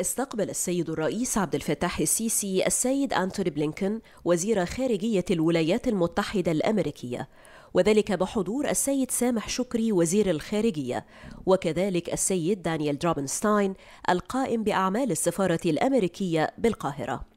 استقبل السيد الرئيس عبد الفتاح السيسي السيد أنتوني بلينكن وزير خارجية الولايات المتحدة الأمريكية. وذلك بحضور السيد سامح شكري وزير الخارجية. وكذلك السيد دانيال دروبنستاين القائم بأعمال السفارة الأمريكية بالقاهرة.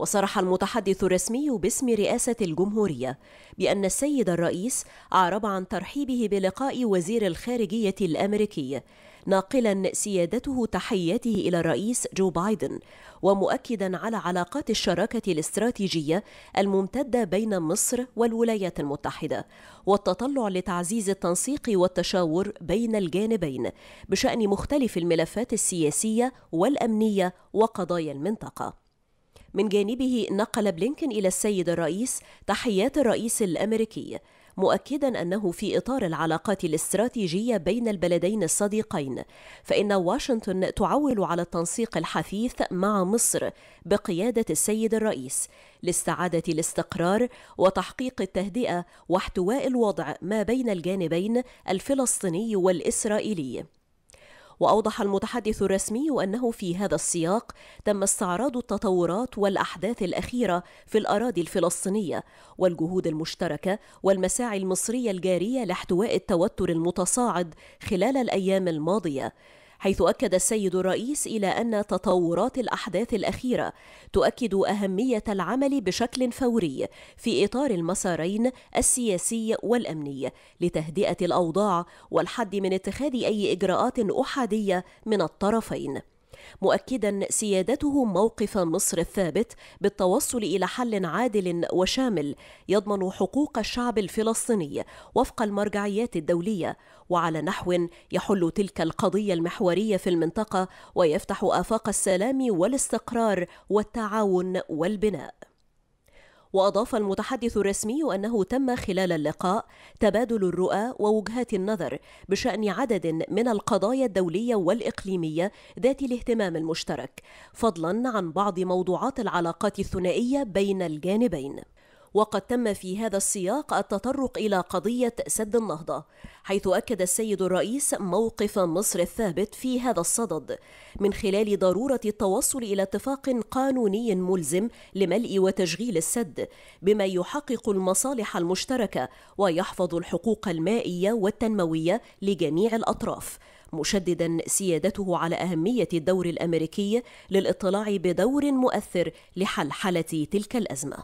وصرح المتحدث الرسمي باسم رئاسة الجمهورية بأن السيد الرئيس أعرب عن ترحيبه بلقاء وزير الخارجية الأمريكي ناقلا سيادته تحياته إلى الرئيس جو بايدن ومؤكدا على علاقات الشراكة الاستراتيجية الممتدة بين مصر والولايات المتحدة والتطلع لتعزيز التنسيق والتشاور بين الجانبين بشأن مختلف الملفات السياسية والأمنية وقضايا المنطقة. من جانبه نقل بلينكن إلى السيد الرئيس تحيات الرئيس الأمريكي مؤكدا أنه في إطار العلاقات الاستراتيجية بين البلدين الصديقين فإن واشنطن تعول على التنسيق الحثيث مع مصر بقيادة السيد الرئيس لاستعادة الاستقرار وتحقيق التهدئة واحتواء الوضع ما بين الجانبين الفلسطيني والإسرائيلي. وأوضح المتحدث الرسمي أنه في هذا السياق تم استعراض التطورات والأحداث الأخيرة في الأراضي الفلسطينية والجهود المشتركة والمساعي المصرية الجارية لاحتواء التوتر المتصاعد خلال الأيام الماضية. حيث أكد السيد الرئيس إلى أن تطورات الأحداث الأخيرة تؤكد أهمية العمل بشكل فوري في إطار المسارين السياسي والأمني لتهدئة الأوضاع والحد من اتخاذ أي إجراءات أحادية من الطرفين. مؤكدا سيادته موقف مصر الثابت بالتوصل إلى حل عادل وشامل يضمن حقوق الشعب الفلسطيني وفق المرجعيات الدولية وعلى نحو يحل تلك القضية المحورية في المنطقة ويفتح آفاق السلام والاستقرار والتعاون والبناء. وأضاف المتحدث الرسمي أنه تم خلال اللقاء تبادل الرؤى ووجهات النظر بشأن عدد من القضايا الدولية والإقليمية ذات الاهتمام المشترك فضلا عن بعض موضوعات العلاقات الثنائية بين الجانبين. وقد تم في هذا السياق التطرق إلى قضية سد النهضة حيث أكد السيد الرئيس موقف مصر الثابت في هذا الصدد من خلال ضرورة التوصل إلى اتفاق قانوني ملزم لملء وتشغيل السد بما يحقق المصالح المشتركة ويحفظ الحقوق المائية والتنموية لجميع الأطراف مشددا سيادته على أهمية الدور الأمريكي للاطلاع بدور مؤثر لحلحلة تلك الأزمة.